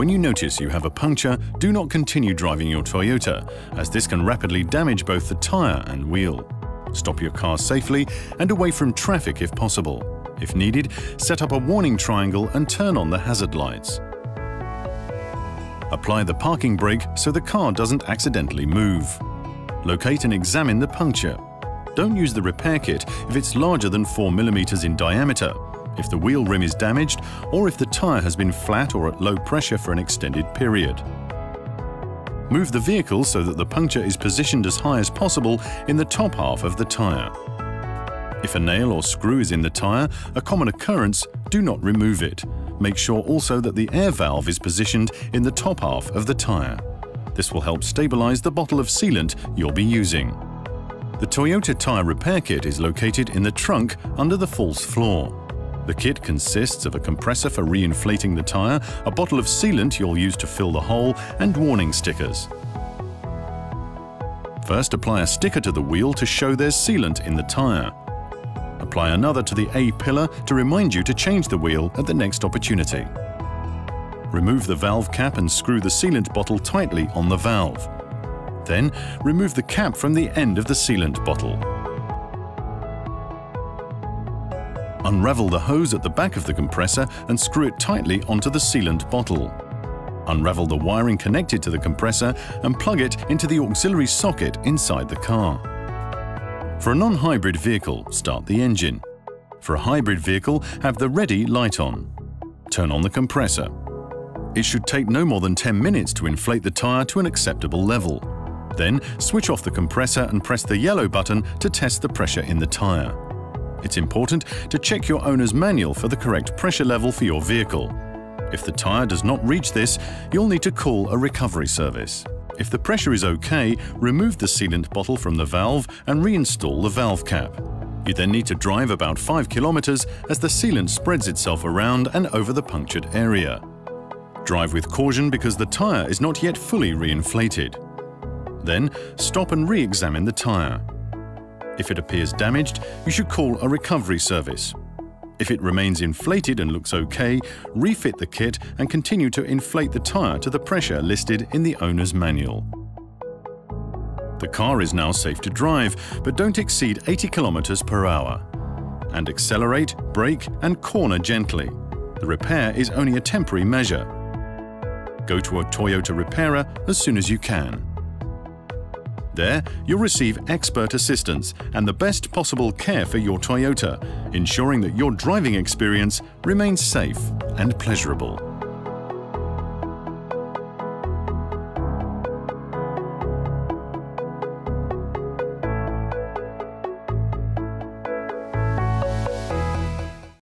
When you notice you have a puncture, do not continue driving your Toyota, as this can rapidly damage both the tyre and wheel. Stop your car safely and away from traffic if possible. If needed, set up a warning triangle and turn on the hazard lights. Apply the parking brake so the car doesn't accidentally move. Locate and examine the puncture. Don't use the repair kit if it's larger than 4 mm in diameter, if the wheel rim is damaged, or if the tyre has been flat or at low pressure for an extended period. Move the vehicle so that the puncture is positioned as high as possible in the top half of the tyre. If a nail or screw is in the tyre, a common occurrence, do not remove it. Make sure also that the air valve is positioned in the top half of the tyre. This will help stabilize the bottle of sealant you'll be using. The Toyota tyre repair kit is located in the trunk under the false floor. The kit consists of a compressor for reinflating the tyre, a bottle of sealant you'll use to fill the hole, and warning stickers. First apply a sticker to the wheel to show there's sealant in the tyre. Apply another to the A pillar to remind you to change the wheel at the next opportunity. Remove the valve cap and screw the sealant bottle tightly on the valve. Then, remove the cap from the end of the sealant bottle. Unravel the hose at the back of the compressor and screw it tightly onto the sealant bottle. Unravel the wiring connected to the compressor and plug it into the auxiliary socket inside the car. For a non-hybrid vehicle, start the engine. For a hybrid vehicle, have the ready light on. Turn on the compressor. It should take no more than 10 minutes to inflate the tyre to an acceptable level. Then switch off the compressor and press the yellow button to test the pressure in the tyre. It's important to check your owner's manual for the correct pressure level for your vehicle. If the tyre does not reach this, you'll need to call a recovery service. If the pressure is OK, remove the sealant bottle from the valve and reinstall the valve cap. You then need to drive about 5 kilometers as the sealant spreads itself around and over the punctured area. Drive with caution because the tyre is not yet fully reinflated. Then, stop and re-examine the tyre. If it appears damaged, you should call a recovery service. If it remains inflated and looks OK, refit the kit and continue to inflate the tyre to the pressure listed in the owner's manual. The car is now safe to drive, but don't exceed 80 km per hour. And accelerate, brake and corner gently. The repair is only a temporary measure. Go to a Toyota repairer as soon as you can. There, you'll receive expert assistance and the best possible care for your Toyota, ensuring that your driving experience remains safe and pleasurable.